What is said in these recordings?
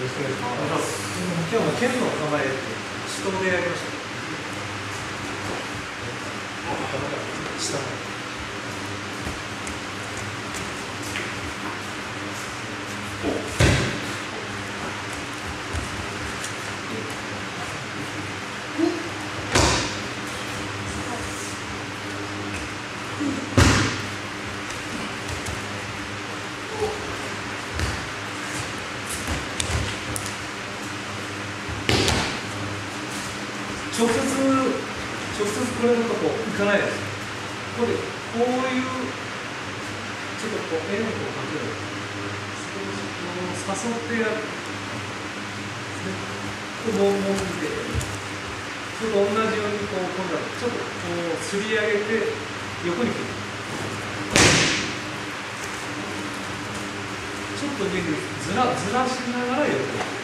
ろしくお願いします。今日も県の名前、指下でやりました。下直接直接これのとこ行かないです。ここでこういうちょっとこう絵のこを描ける少しこの誘ってやるここもう見てちょっと同じようにこう今度はちょっとこうすり上げて横に切るちょっと上ずらずらしながら横に切る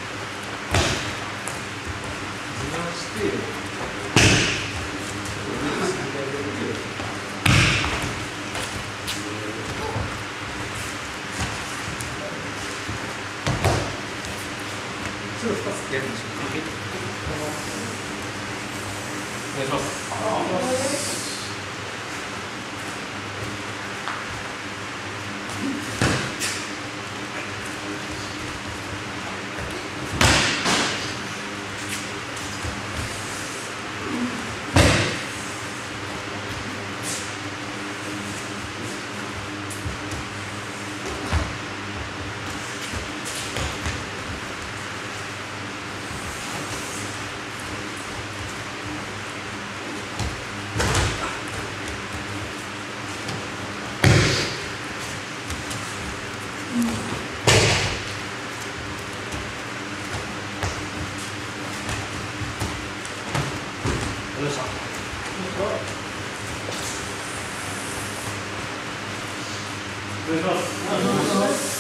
お願いします。います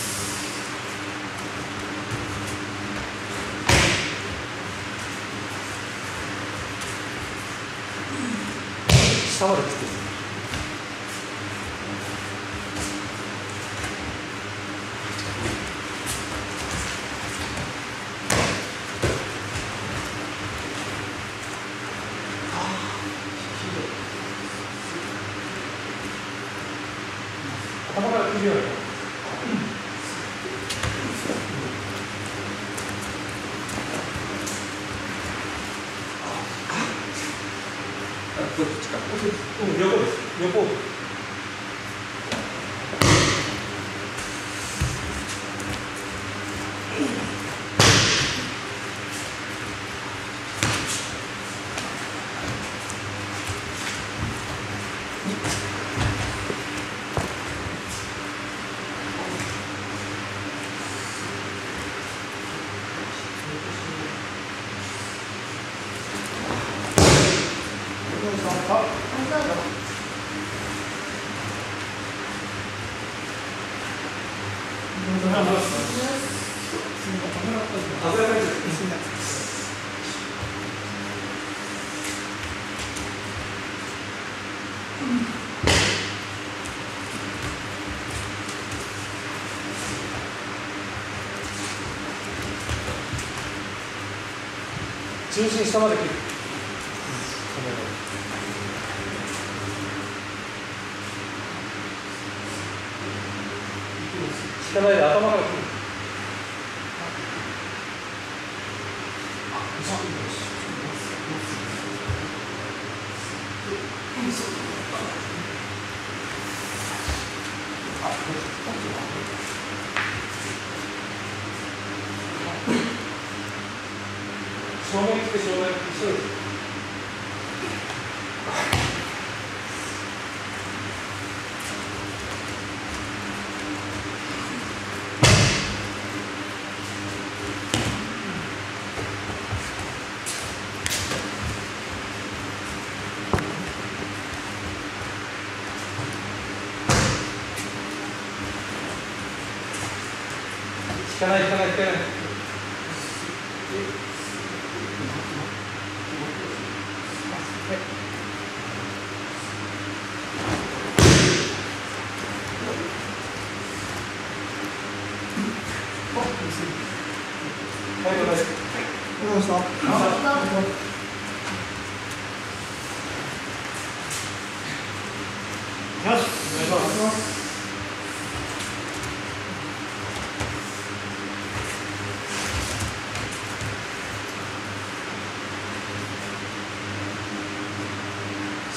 下まで強い。あ、横です。中心下まで切る。下まで頭から切る。引かない引かない引かない。はい、い、は、はい、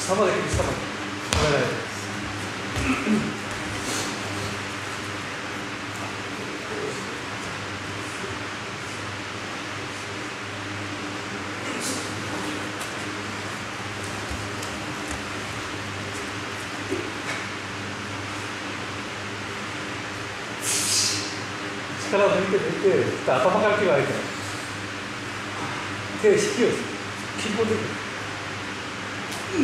下まで来る下まで。お願います。力を抜いて抜いて、頭から気が開いて。手引き寄せる。キーボーす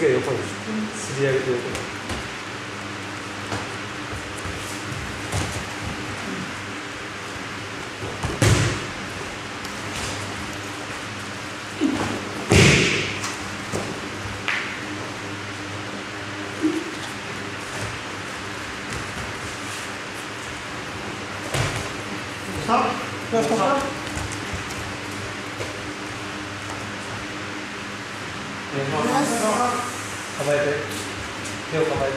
げえ横にす。り上げて横によし、ここから。構えて。手を構えて。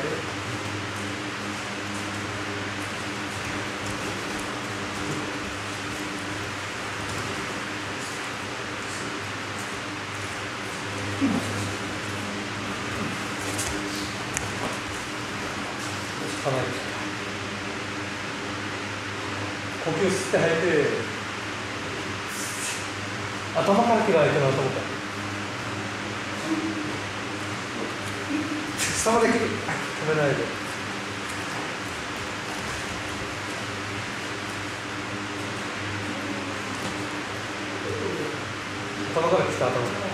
構えて。呼吸吸って吐いて。頭から気が開いてるなと思った。下まで来る。止めないで。頭から来た頭から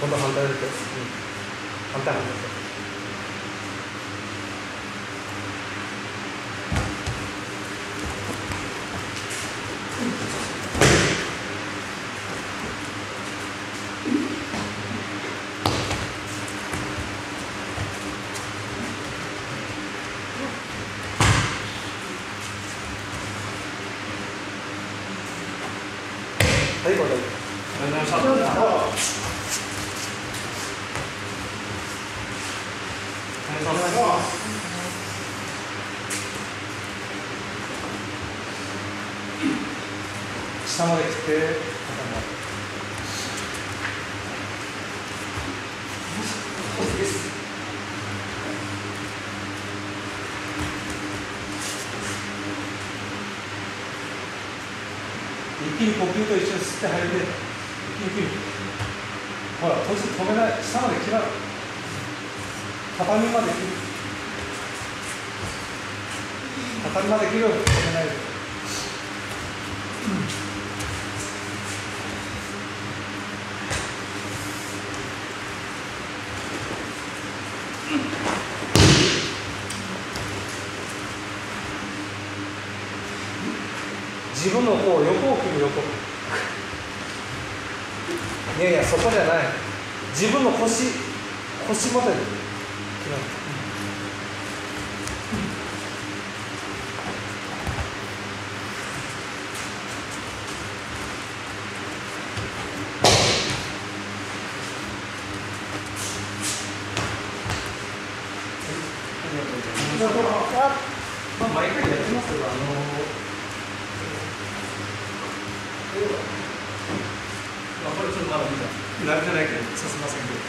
今度反対で、うん、反対反対はい、これ。ありがとうございました。お願いします。下まで来て、一気に呼吸と一緒に吸って吐いて、一気に。ほら、閉じ止めない、下まで切らない。畳まで切る。畳まで切る、止めないで。自分のこう横を切る横いやいやそこじゃない。自分の腰腰元に。切るまあ、毎回やってますけど、あのまあ、これちょっとまだ見た慣れてないけどさせませんけど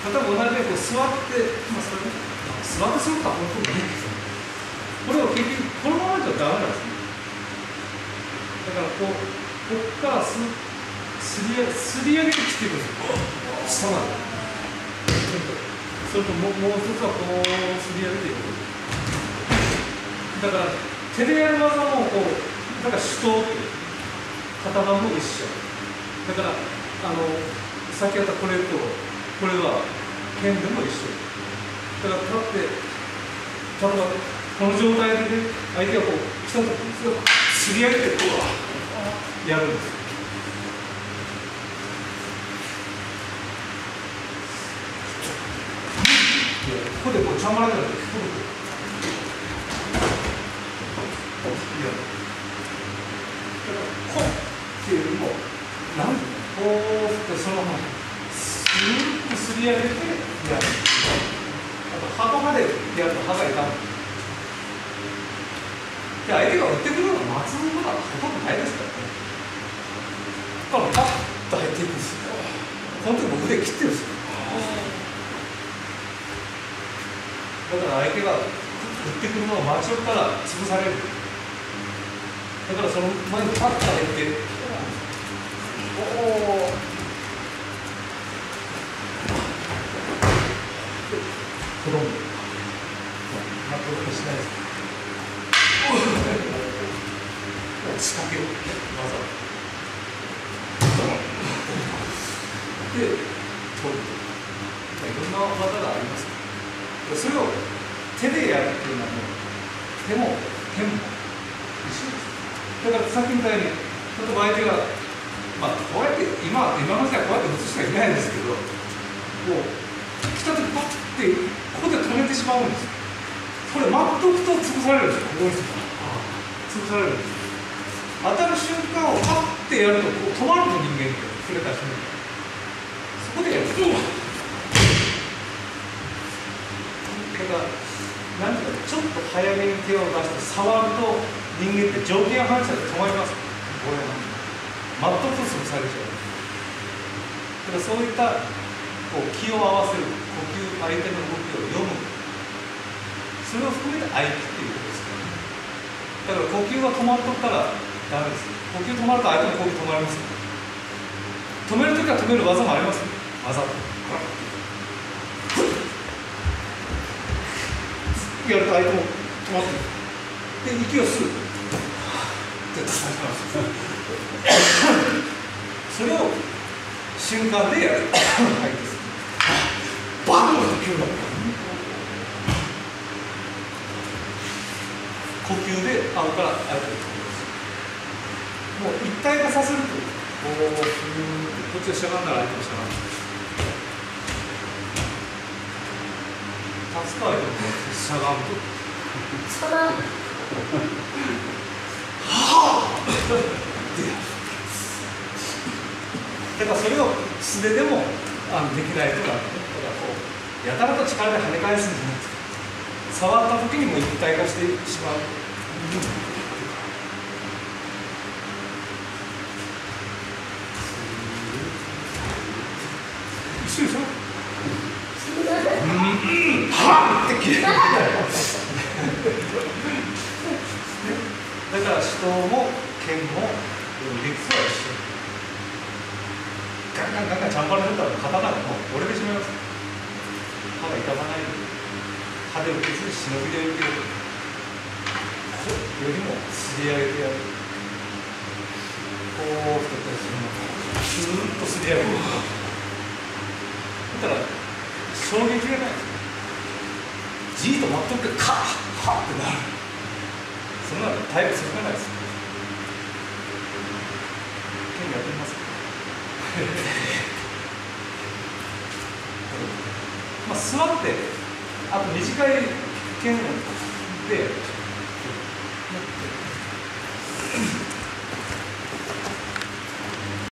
例えば同じように座って、まあ、それ座ってするかこのないんですよこれを結局このままじゃダメなんですねだからこうこっからすすりすり上げてきていくんですよ下までそれとももう一つはこうすり上げていくだから手でやる技もこうだから手刀って型番も一緒。だからあの先ほどこれとこれは剣でも一緒。だから立って例えばこの状態でね相手がこう来た時にそれをすり上げてこうやるんです。ここでこうちゃんまらないでこういやだからこうっていうよりもなんでこうってそのままスーッとすり上げてやるあと幅までやると歯が痛むで相手が打ってくるのを待つことはほとんどないですからねだからパッと入っていくんですよこの時も腕切ってるんですよだから相手が打ってくるのを待ちよったら潰される。だからその前にパッと入っておお子供まあ子供しないです仕掛けを技で取るまあいろんな技があります。それを手でやるっていうのはもう手も手も一緒です。だからさっきみたいにちょっと相手がこうやって今今の時代こうやって打つしかいないんですけどこう来た時パッてここで止めてしまうんです。これ待っとくと潰されるんですよ。ここに潰されるんです当たる瞬間をパッてやるとこう止まるの人間って触れた瞬間。そこでやるとだから何かちょっと早めに手を出して触ると人間って条件反射で止まります。これマットと潰されちゃう。だからそういったこう気を合わせる呼吸相手の動きを読む。それを含めて合気っていうことですからね。だから呼吸が止まっとったらダメです。呼吸止まると相手の呼吸止まります。止めるときは止める技もあります。技。やると相手も止まってで息を吸う。って出されますそれを瞬間でやるはいバンの呼吸だ呼吸で合うから相手をもう一体化させるとこうこっちがしゃがんだら相手もしゃがんだ助かるよしゃがむとそのだからそれを素手でもあのできないとかだからこうやたらと力で跳ね返すんじゃなくて触った時にも一体化してしまう。一緒でしょはっって切れるだから手刀も剣も理屈は一緒ガンガンガンガンチャンバラでったら刀がもう折れてしまいます。歯が痛まないで。歯で受けずに忍びで受けるこよりもすり上げてやる。こう太ったりするの。スーッとすり上げる。だから衝撃がないじーっと待っとくけどカッハッってなる。そんなの体力するがないです。剣やってみますまあ座ってあと短い剣で